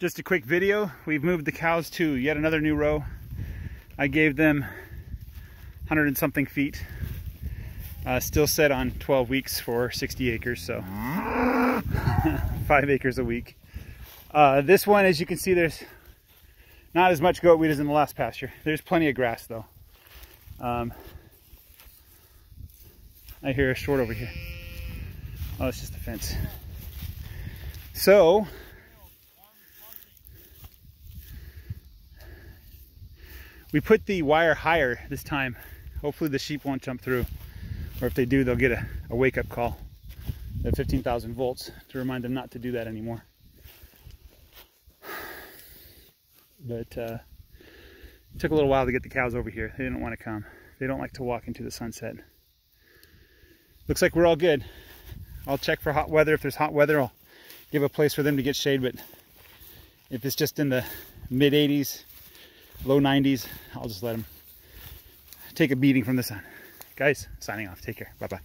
Just a quick video. We've moved the cows to yet another new row. I gave them 100 and something feet. Uh, still set on 12 weeks for 60 acres, so five acres a week. Uh, this one, as you can see, there's not as much goat weed as in the last pasture. There's plenty of grass though. Um, I hear a short over here. Oh, it's just a fence. So, we put the wire higher this time. Hopefully the sheep won't jump through. Or if they do, they'll get a, a wake-up call at 15,000 volts to remind them not to do that anymore. But uh, it took a little while to get the cows over here. They didn't want to come. They don't like to walk into the sunset. Looks like we're all good. I'll check for hot weather. If there's hot weather, I'll give a place for them to get shade. But if it's just in the mid 80s, low 90s, I'll just let them take a beating from the sun. Guys, signing off. Take care. Bye-bye.